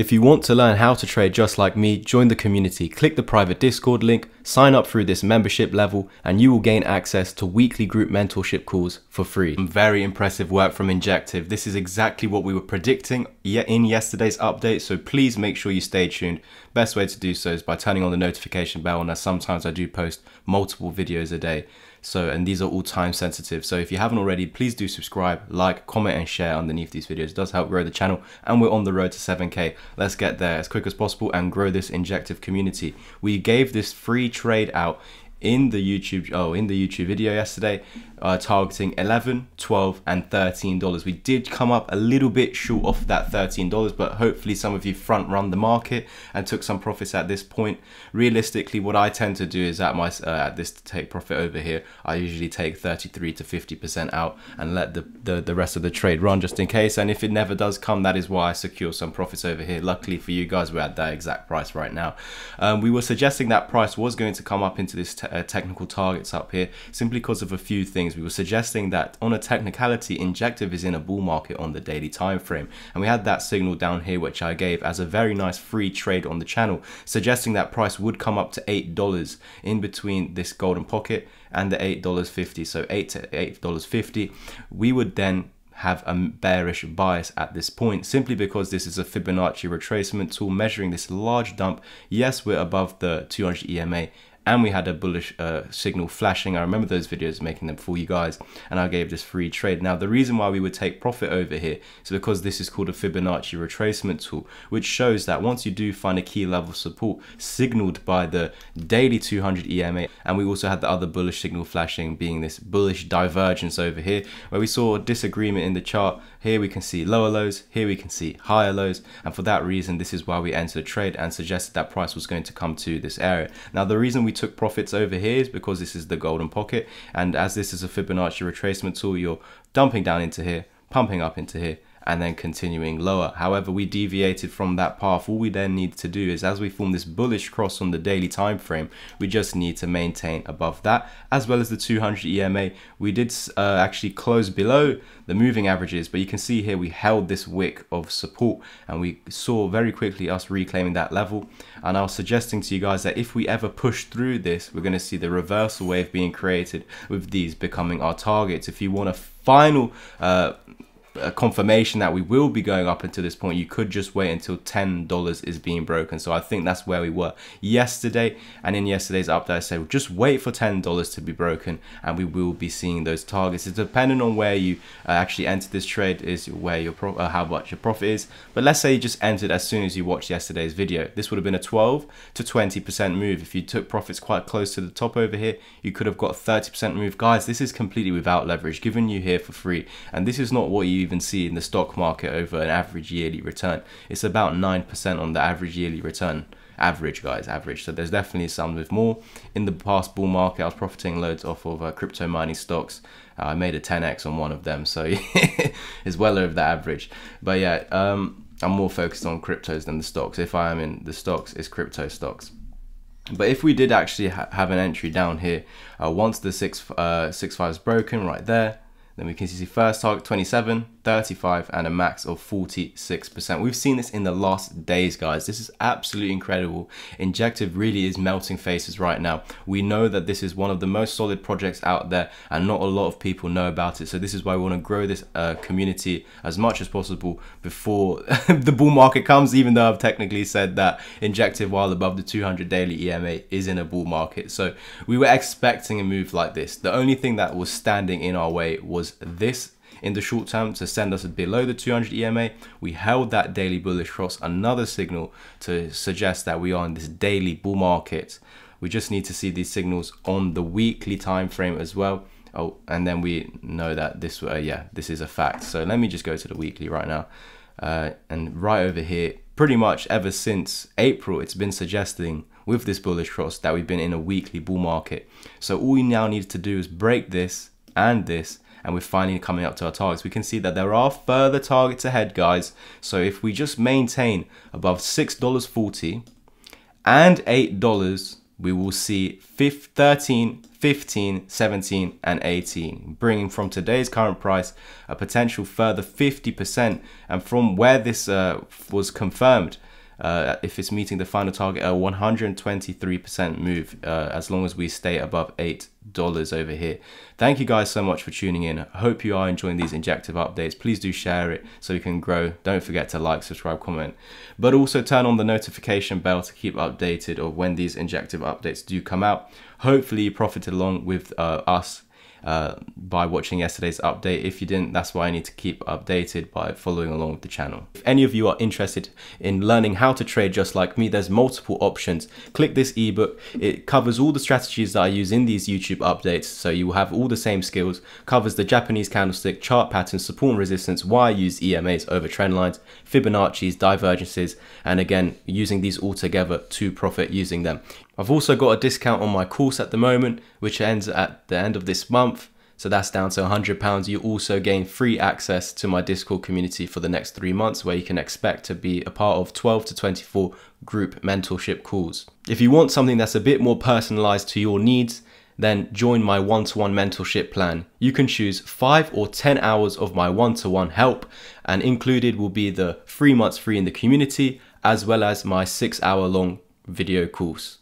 If you want to learn how to trade just like me, join the community, click the private Discord link, sign up through this membership level, and you will gain access to weekly group mentorship calls for free. Very impressive work from Injective. This is exactly what we were predicting in yesterday's update, so please make sure you stay tuned. Best way to do so is by turning on the notification bell, and as sometimes I do post multiple videos a day. So, and these are all time sensitive. So if you haven't already, please do subscribe, like, comment, and share underneath these videos. It does help grow the channel, and we're on the road to 7K. Let's get there as quick as possible and grow this injective community. We gave this free trade out in the YouTube oh in the YouTube video yesterday uh, targeting 11 12 and 13 dollars. We did come up a little bit short of that 13 dollars but hopefully some of you front run the market and took some profits at this point. Realistically what I tend to do is at my uh, at this to take profit over here I usually take 33 to 50 percent out and let the, the the rest of the trade run just in case. And if it never does come that is why I secure some profits over here. Luckily for you guys we're at that exact price right now. Um, we were suggesting that price was going to come up into this uh, technical targets up here simply because of a few things. We were suggesting that on a technicality, Injective is in a bull market on the daily time frame. And we had that signal down here, which I gave as a very nice free trade on the channel, suggesting that price would come up to $8 in between this golden pocket and the $8.50. So 8 to $8.50. We would then have a bearish bias at this point simply because this is a Fibonacci retracement tool measuring this large dump. Yes, we're above the 200 EMA and we had a bullish uh, signal flashing. I remember those videos making them for you guys and I gave this free trade. Now the reason why we would take profit over here is because this is called a Fibonacci retracement tool which shows that once you do find a key level support signaled by the daily 200 EMA and we also had the other bullish signal flashing being this bullish divergence over here where we saw disagreement in the chart. Here we can see lower lows, here we can see higher lows and for that reason this is why we entered a trade and suggested that price was going to come to this area. Now the reason we took profits over here is because this is the golden pocket. And as this is a Fibonacci retracement tool, you're dumping down into here, pumping up into here, and then continuing lower. However, we deviated from that path. All we then need to do is as we form this bullish cross on the daily time frame, we just need to maintain above that as well as the 200 EMA. We did uh, actually close below the moving averages, but you can see here we held this wick of support and we saw very quickly us reclaiming that level. And I was suggesting to you guys that if we ever push through this, we're going to see the reversal wave being created with these becoming our targets. If you want a final uh, a confirmation that we will be going up until this point, you could just wait until $10 is being broken. So I think that's where we were yesterday. And in yesterday's update, I said, just wait for $10 to be broken and we will be seeing those targets. It's depending on where you uh, actually enter this trade is where your uh, how much your profit is. But let's say you just entered as soon as you watched yesterday's video. This would have been a 12 to 20% move. If you took profits quite close to the top over here, you could have got 30% move. Guys, this is completely without leverage given you here for free. And this is not what you even see in the stock market over an average yearly return. It's about 9% on the average yearly return. Average, guys, average. So there's definitely some with more. In the past bull market, I was profiting loads off of uh, crypto mining stocks. Uh, I made a 10x on one of them, so it's well over the average. But yeah, um, I'm more focused on cryptos than the stocks. If I am in the stocks, it's crypto stocks. But if we did actually ha have an entry down here, uh, once the six uh, six five is broken right there, then we can see first target 27, 35 and a max of 46%. We've seen this in the last days, guys. This is absolutely incredible. Injective really is melting faces right now. We know that this is one of the most solid projects out there and not a lot of people know about it. So this is why we want to grow this uh, community as much as possible before the bull market comes, even though I've technically said that Injective, while above the 200 daily EMA, is in a bull market. So we were expecting a move like this. The only thing that was standing in our way was this in the short term to send us below the 200 EMA. We held that daily bullish cross, another signal to suggest that we are in this daily bull market. We just need to see these signals on the weekly time frame as well. Oh, and then we know that this, uh, yeah, this is a fact. So let me just go to the weekly right now. Uh, and right over here, pretty much ever since April, it's been suggesting with this bullish cross that we've been in a weekly bull market. So all we now need to do is break this and this and we're finally coming up to our targets. We can see that there are further targets ahead, guys. So if we just maintain above $6.40 and $8, we will see 13, 15, 17, and 18, bringing from today's current price a potential further 50%. And from where this uh, was confirmed, uh, if it's meeting the final target, a 123% move uh, as long as we stay above $8 over here. Thank you guys so much for tuning in. I hope you are enjoying these injective updates. Please do share it so we can grow. Don't forget to like, subscribe, comment, but also turn on the notification bell to keep updated of when these injective updates do come out. Hopefully you profited along with uh, us uh, by watching yesterday's update. If you didn't, that's why I need to keep updated by following along with the channel. If any of you are interested in learning how to trade just like me, there's multiple options. Click this ebook. It covers all the strategies that I use in these YouTube updates. So you will have all the same skills, covers the Japanese candlestick, chart patterns, support and resistance, why I use EMAs over trend lines, Fibonacci's, divergences, and again, using these all together to profit using them. I've also got a discount on my course at the moment, which ends at the end of this month. So that's down to £100. You also gain free access to my Discord community for the next three months, where you can expect to be a part of 12 to 24 group mentorship calls. If you want something that's a bit more personalized to your needs, then join my one to one mentorship plan. You can choose 5 or 10 hours of my one to one help, and included will be the three months free in the community, as well as my 6 hour long video course.